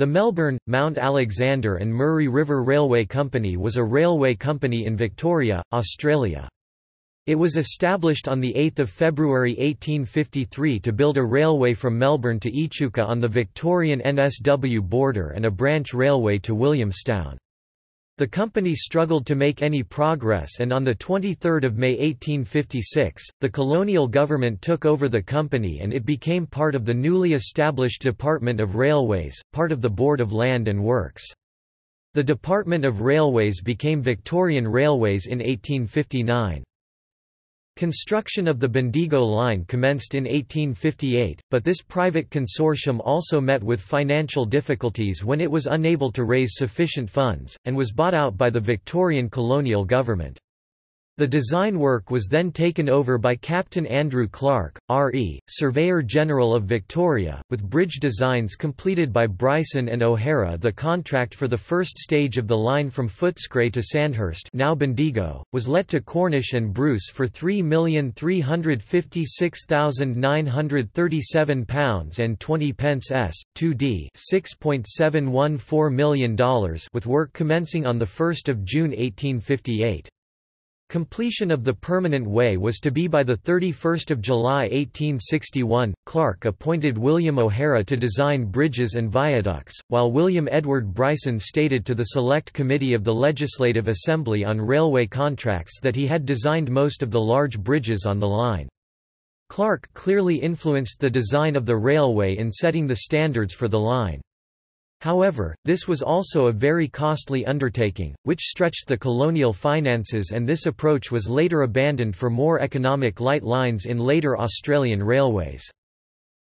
The Melbourne, Mount Alexander and Murray River Railway Company was a railway company in Victoria, Australia. It was established on 8 February 1853 to build a railway from Melbourne to Echuca on the Victorian NSW border and a branch railway to Williamstown. The company struggled to make any progress and on 23 May 1856, the colonial government took over the company and it became part of the newly established Department of Railways, part of the Board of Land and Works. The Department of Railways became Victorian Railways in 1859. Construction of the Bendigo line commenced in 1858, but this private consortium also met with financial difficulties when it was unable to raise sufficient funds, and was bought out by the Victorian colonial government. The design work was then taken over by Captain Andrew Clarke, R.E., Surveyor General of Victoria, with bridge designs completed by Bryson and O'Hara. The contract for the first stage of the line from Footscray to Sandhurst, now Bendigo, was let to Cornish and Bruce for £3,356,937 and 20 pence s. 2d, $6.714 million, with work commencing on the 1st of June 1858. Completion of the permanent way was to be by 31 July 1861. Clarke appointed William O'Hara to design bridges and viaducts, while William Edward Bryson stated to the Select Committee of the Legislative Assembly on Railway Contracts that he had designed most of the large bridges on the line. Clarke clearly influenced the design of the railway in setting the standards for the line. However, this was also a very costly undertaking, which stretched the colonial finances and this approach was later abandoned for more economic light lines in later Australian railways.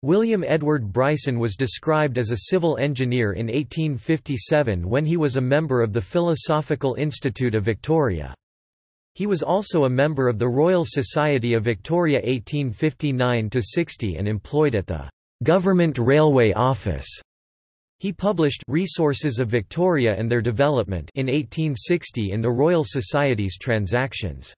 William Edward Bryson was described as a civil engineer in 1857 when he was a member of the Philosophical Institute of Victoria. He was also a member of the Royal Society of Victoria 1859–60 and employed at the Government Railway Office he published Resources of Victoria and Their Development in 1860 in the Royal Society's Transactions.